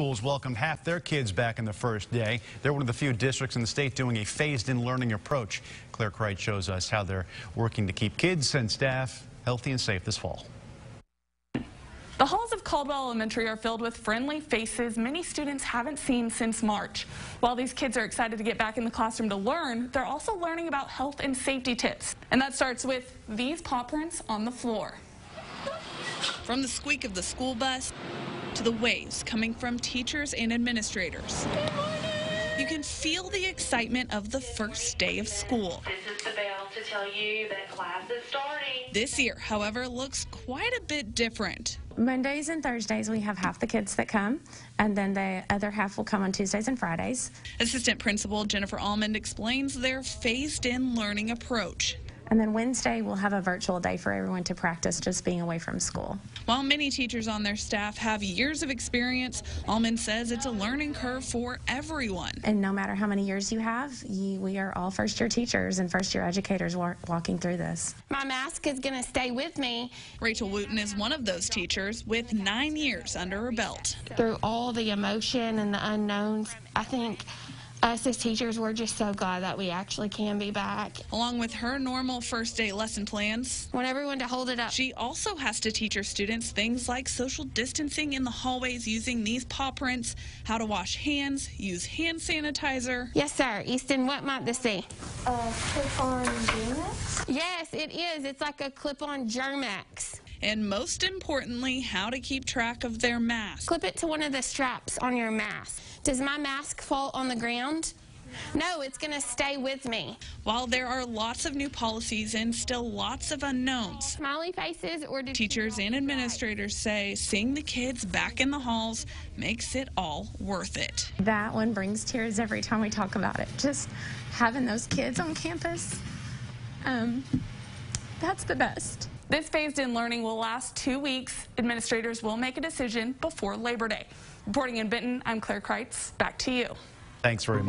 Schools welcomed half their kids back in the first day. They're one of the few districts in the state doing a phased-in learning approach. Claire Kreitz shows us how they're working to keep kids and staff healthy and safe this fall. The halls of Caldwell Elementary are filled with friendly faces many students haven't seen since March. While these kids are excited to get back in the classroom to learn, they're also learning about health and safety tips. And that starts with these paw prints on the floor. From the squeak of the school bus to the waves coming from teachers and administrators. You can feel the excitement of the first day of school. This is the bell to tell you that class is starting. This year, however, looks quite a bit different. Mondays and Thursdays, we have half the kids that come, and then the other half will come on Tuesdays and Fridays. Assistant Principal Jennifer Almond explains their phased in learning approach. And then Wednesday, we'll have a virtual day for everyone to practice just being away from school. While many teachers on their staff have years of experience, Almond says it's a learning curve for everyone. And no matter how many years you have, you, we are all first year teachers and first year educators wa- walking through this. My mask is going to stay with me Rachel Wooten is one of those teachers with nine years under her belt. through all the emotion and the unknowns. I think us as teachers, we're just so glad that we actually can be back. Along with her normal first day lesson plans, I want everyone to hold it up. she also has to teach her students things like social distancing in the hallways using these paw prints, how to wash hands, use hand sanitizer. Yes, sir. Easton, what might this be? Uh, clip on units. Yes, it is. It's like a clip on Germ-X. And most importantly, how to keep track of their mask. Clip it to one of the straps on your mask. Does my mask fall on the ground? No, it's going to stay with me. While there are lots of new policies and still lots of unknowns, Smiley faces or do teachers and administrators say seeing the kids back in the halls makes it all worth it. That one brings tears every time we talk about it. Just having those kids on campus, um, that's the best. This phased-in learning will last two weeks. Administrators will make a decision before Labor Day. Reporting in Benton, I'm Claire Kreitz. Back to you. Thanks very much.